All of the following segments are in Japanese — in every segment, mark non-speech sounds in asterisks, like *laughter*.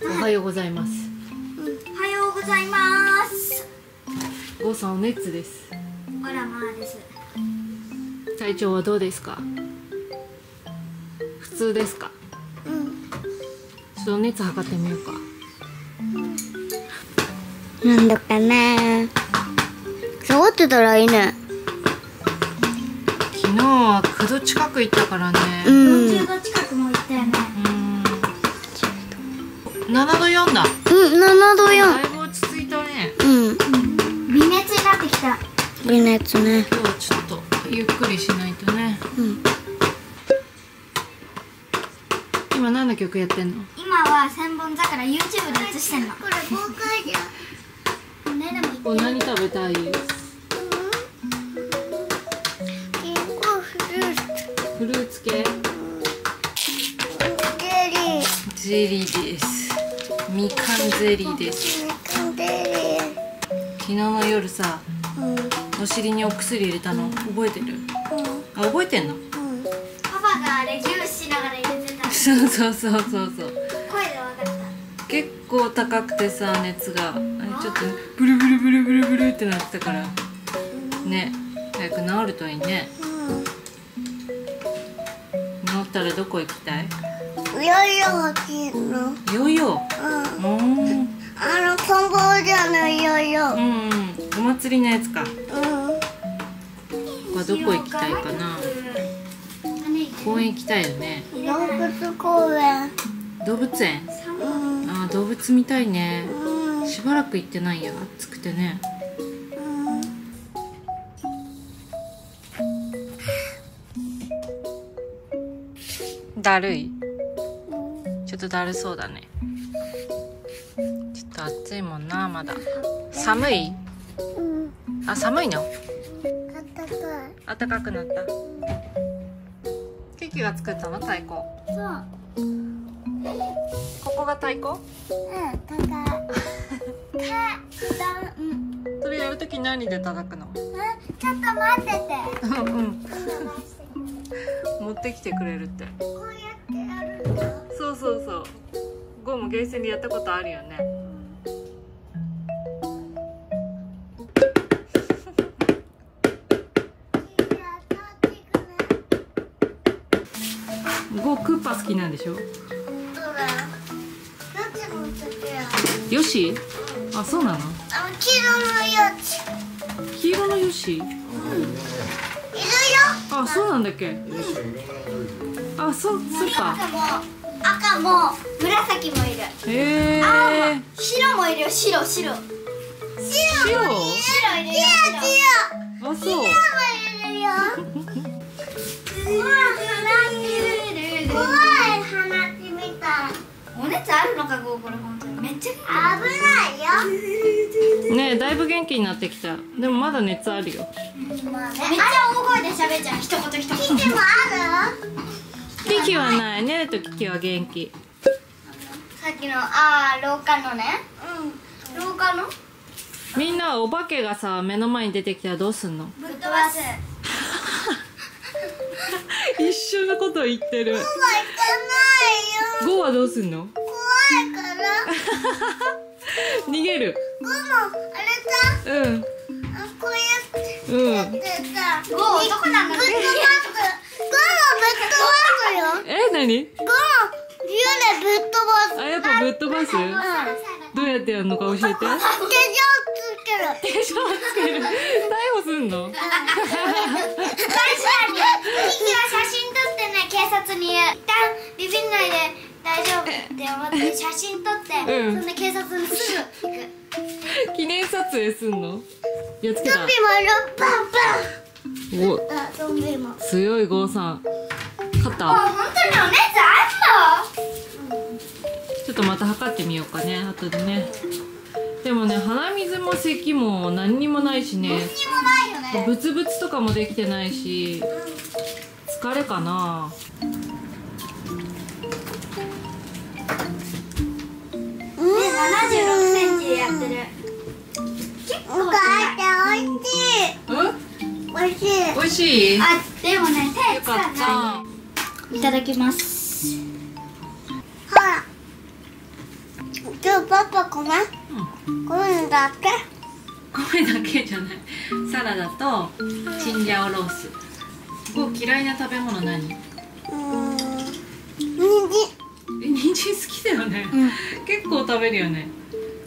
おはようございます。おはようございます。ゴーさんお熱です。あらまあです。体調はどうですか？普通ですか？うんちょっと熱測ってみようか。なんだかね下がってたらいいね。昨日は9度近く行ったからね。ううん。40度近くも行ったよね7度4だ。うん7度だ4いぶ落ち着いたね。うん。微熱になってきた。微熱ね。今日はちょっとゆっくりしないとね。うん。今何の曲やってんの？今は千本桜 YouTube で映してんの。これ公開じゃんねでもこれ何食べたい？リンゴフルーツ。フルーツ系？ゼリーです。みかんゼリーです。みかんゼリ昨日の夜さーうん。うんお尻にお薬入れたの覚えてる？あ覚えてんの？うん。パパがあれギューしながら入れてた *laughs* そうそうそうそうそう。声で分かった。結構高くてさ熱が。ちょっとブルブルブルブルブルってなってたから。ね。早く治るといいね。治ったらどこ行きたい？うんヨーヨーがきるのヨー。ヨうんー。うん。あのトンボじゃないヨーヨー。うんお祭りのやつか。うん。これどこ行きたいかな。公園行きたいよね。動物公園。動物園？うん。あー動物見たいね。うん。しばらく行ってないよ暑くてね。だるい？ちょっとだるそうだね。ちょっと暑いもんなまだ。寒い？うん。あ寒いの？あったかい。暖かくなった。ケーキが作ったの？太鼓。そう。ここが太鼓？うんかだ *laughs* うん。それやるとき何で叩くの？ちょっと待ってて。うん。持ってきてくれるって。こうやってやるんだそうそうそう。ゴムゲーセンでやったことあるよね。ゴークッパ好きなんでしょ？よしあそうなの？あの黄色のやつ黄色のよしいるよ。あそうなんだっけ？あそうそうか赤も紫もいる。へえ白もいるよ白白。白白白いるよ白。あそう。いるよ。怖い。話怖い話みた。いお熱あるのかゴーこれ本当にめっちゃ危ないよ。*laughs* ねえだいぶ元気になってきた。でもまだ熱あるよ。まあね、めっちゃ大声で喋っちゃう。一言一言。*laughs* キキもある？キキはないね。とキキは元気。さっきのあー廊下のね。うん。廊下の？みんなはお化けがさ目の前に出てきたらどうすんの？ぶっ飛ばす。*laughs* 一緒のこと言ってる。行かないよゴーはどうすんの？怖いから *laughs* 逃げる。ゴもあれさうん。あこうやってうん。やってさゴー男なんだ。ぶっ飛ばすぶっ飛ばすよ。え何？ゴー湯でぶっ飛ばすあやっぱぶっ飛ばす？どうやってやるのか教えて。手錠つける。手錠つける？逮捕すんの？最初はね、キ写真撮ってね、警察に言う。一旦ビビんないで大丈夫って思って写真撮って、うん。そんで警察にすぐ行く。記念撮影すんの？やっつけた。ゾンビもパンおパン。あ、ゾンビも。強いゴーさん。勝った。あ、本当にお熱あんの？ちょっとまた測ってみようかね後でね。でもね鼻水も咳も何にもないしね。何にもないよね。ブツブツとかもできてないし。疲れかな味しい？よあ、でもね、手つかかった。ない。いただきます。ほら。今日パパごめん。うんごめんだけ。米だけじゃない。サラダとチンジャオロース。こう嫌いな食べ物何？うーん。人え人参好きだよね、結構食べるよね。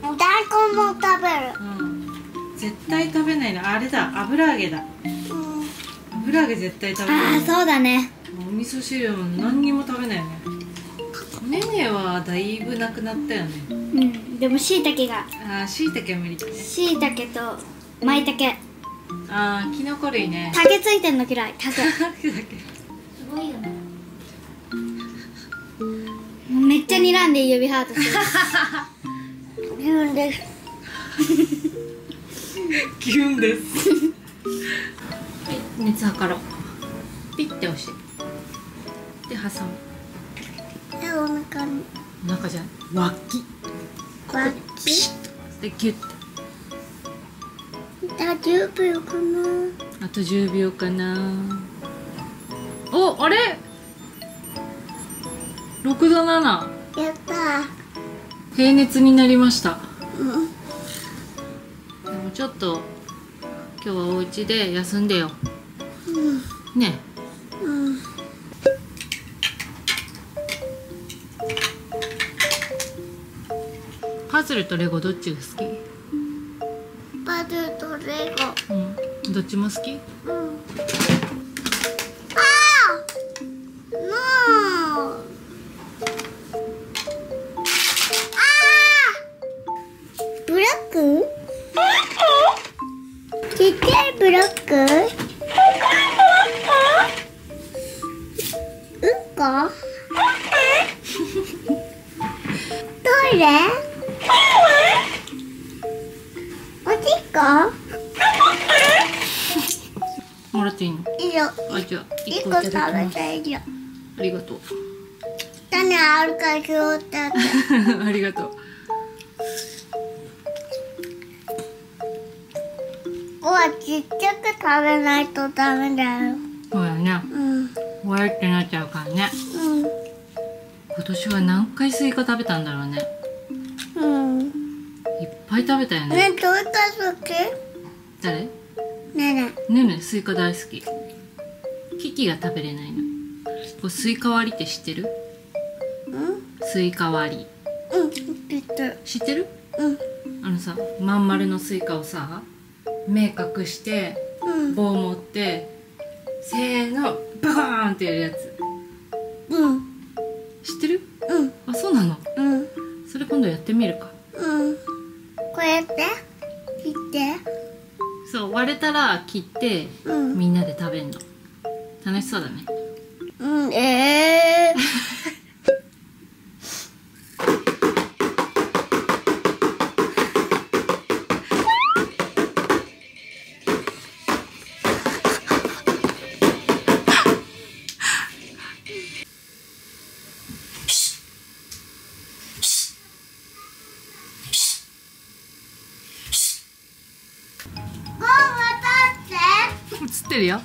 参大根も食べる。うん。絶対食べないの。あれだ。油揚げだ。うん油揚げ絶対食べない、ね、そうだね。お味噌汁も何にも食べないよね。おねねはだいぶなくなったよね。うんでもしいたけが。あーしいたけは無理だね。しいたけとまいたけあーキノコ類ね。竹ついてんの嫌い竹。すだけ。ごいよね。めっちゃ睨んで指ハートする。自分です。キュンです。はい熱測ろうピッて押して。で挟む。でお腹に。お腹じゃない。脇。バッピシッと。でギュッて。大丈夫よかな。あと10秒かな。おあれ？6度7やった。平熱になりました。うん。でもちょっと今日はお家で休んでようんね。うんパズルとレゴどっちが好き？パズルとレゴ。うん。どっちも好き？うんおしっこもらっていいの？以上あじゃあ1一個食べただきます。た以上ありがとう。種あるから拾って *laughs* ありがとう。ここはちっちゃく食べないとダメだよ。そうやね。うん。わいってなっちゃうからね。うん。今年は何回スイカ食べたんだろうねぱい食べたよね。ねどうい好き誰？ねえね。ねえねえスイカ大好き。キキが食べれないの。これスイカ割りって知ってる？えうん？スイカ割り。うん知ってる。知ってる？うん。あのさまん丸のスイカをさ目隠してうん。棒持ってせーのバカーンってやるやつ。うん。知ってる？うん。あそうなの？うん。それ今度やってみるか。うんこうやって切って。そう割れたら切ってうん。みんなで食べんの。楽しそうだね。うんええゴ *laughs* るよ。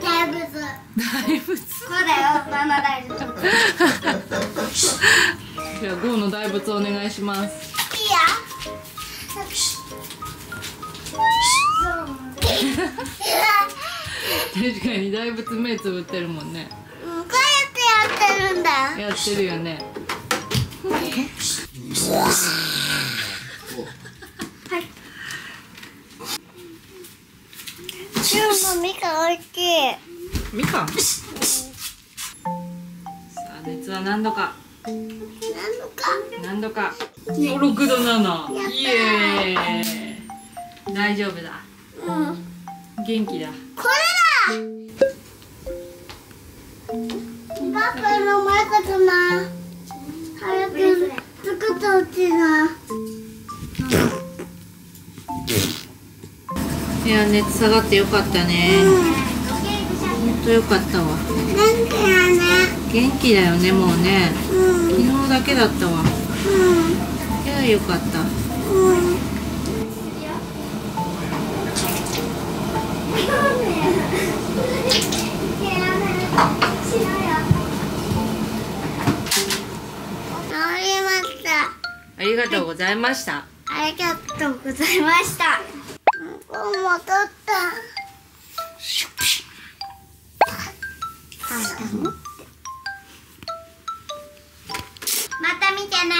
大仏こ大仏うだよママ大仏じゃあゴーの大仏お願いしますいいよ確かに大仏目つぶってるもんね。うんこうやってやってるんだ。よやってるよね。今日もみかんおいしい。みかんさあ熱は何度か？なんのか？何度か？6度7やったーイエーイ。大丈夫だ。うん。元気だパパのとな早く作ってほしいな。いや熱下がってよかったね。ほんとよかったわ。なんかやね。元気だよねもうね。うん。昨日だけだったわ。うん。いやよかったうんりがとうございました、ありがとうございました。もう戻った。また見てね